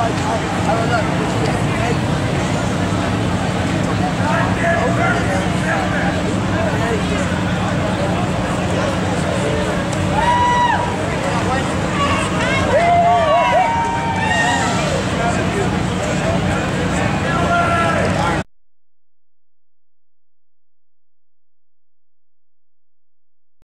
I, I, I don't know.